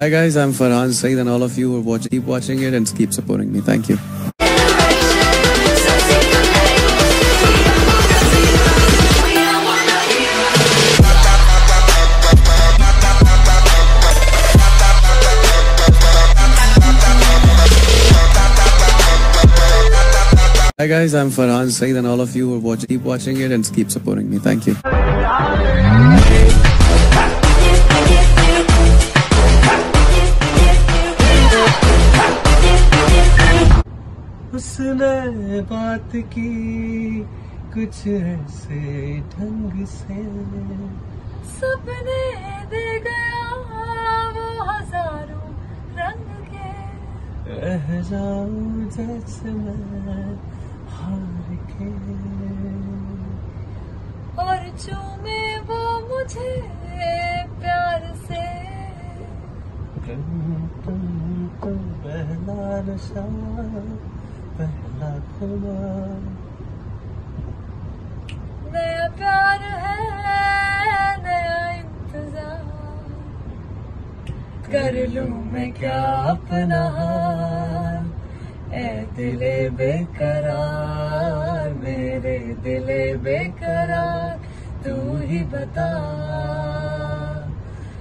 Hi guys, I'm Farhan Saeed and all of you who are watching, keep watching it and keep supporting me. Thank you. Hi guys, I'm Farhan Saeed and all of you who watching, keep watching it and keep supporting me. Thank you. उसने बात की कुछ ऐसे ढंग से। सपने दे गया वो हज़ारों रंग के। रह जाऊँ जैसे मैं हार के। और चूमे वो मुझे प्यार से। तुम तुम तुम पहला नशा पहला खुमार नया प्यार है, नया इंतज़ार। कर लूँ मैं क्या अपना ए दिले बेकरार, मेरे दिले बेकरार, तू ही बता।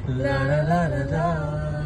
ला ला ला ला ला।